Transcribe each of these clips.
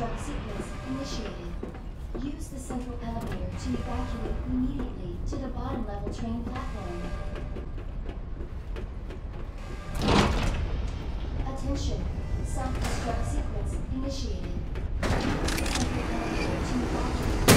Self-destruct sequence initiated. Use the central elevator to evacuate immediately to the bottom level train platform. Attention. Self-destruct sequence initiated. Use the central elevator to evacuate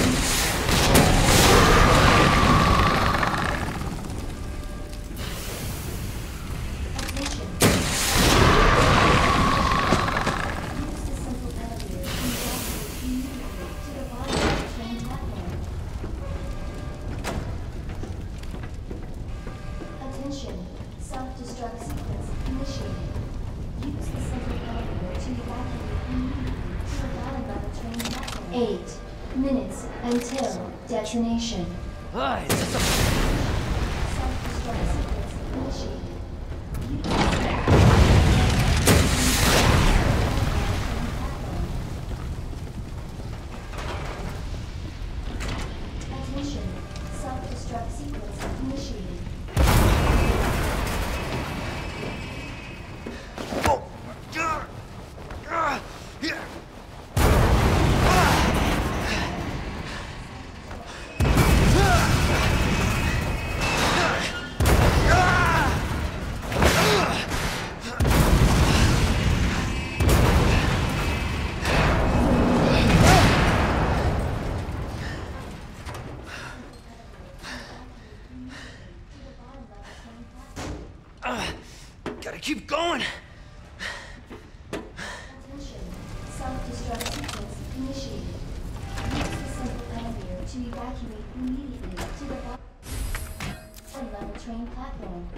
Self-destruct sequence initiated. Use the central elevator to evacuate mm-hmm. immediately the bottom of the train platform. Eight minutes until detonation. Ay, it's just a... Self-destruct sequence initiated. Attention. Self-destruct sequence initiated. Gotta keep going. Attention. Self-destruct sequence initiated. Use the central elevator to evacuate immediately to the bottom level train platform.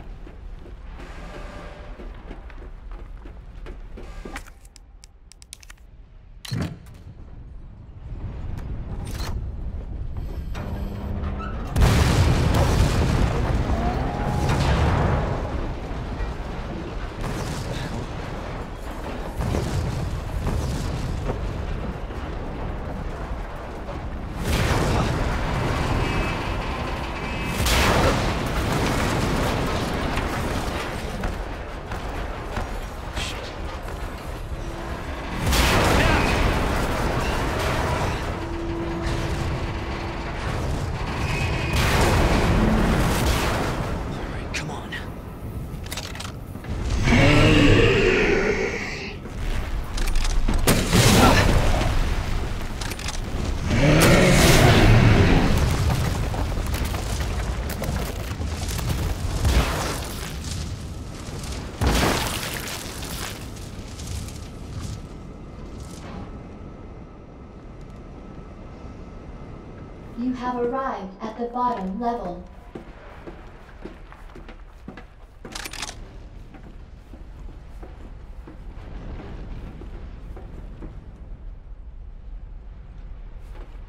You have arrived at the bottom level.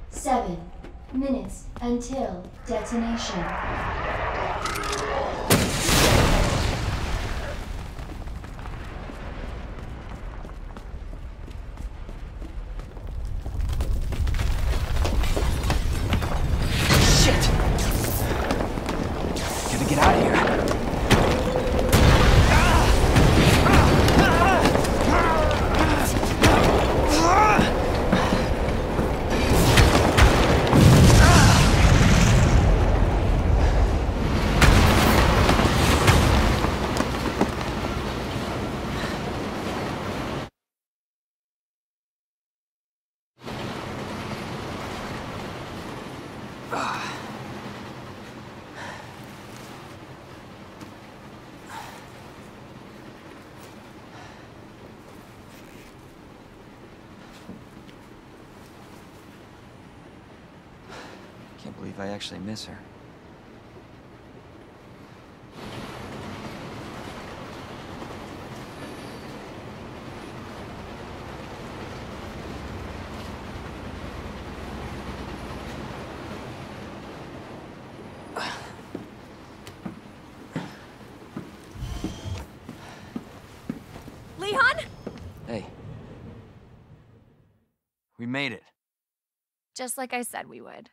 Seven minutes until detonation. Out of here. Believe I actually miss her. Leon? Hey. We made it. Just like I said we would.